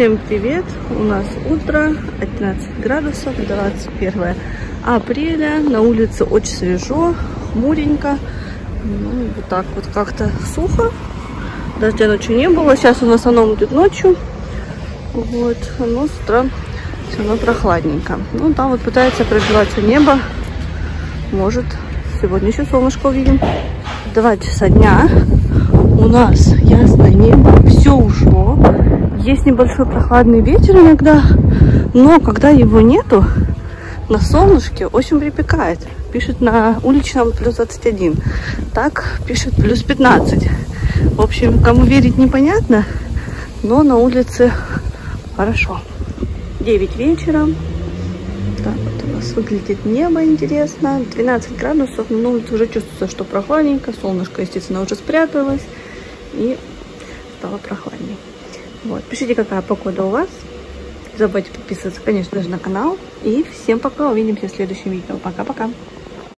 Всем привет! У нас утро, 11 градусов, 21 апреля. На улице очень свежо, хмуренько. Ну, вот так вот как-то сухо. Дождя ночью не было. Сейчас он в основном идет ночью. Вот, но с утра все равно прохладненько. Ну, там вот пытается пробиваться небо. Может, сегодня еще солнышко увидим. Два часа дня. У нас ясное небо. Все ушло есть небольшой прохладный ветер иногда, но когда его нету, на солнышке очень припекает. Пишет на уличном плюс 21. Так пишет плюс 15. В общем, кому верить непонятно, но на улице хорошо. 9 вечера. Так вот у нас выглядит небо интересно. 12 градусов, но на улице уже чувствуется, что прохладненько. Солнышко, естественно, уже спряталось. И стало прохладнее. Вот. Пишите, какая погода у вас. Не забывайте подписываться, конечно же, на канал. И всем пока. Увидимся в следующем видео. Пока-пока.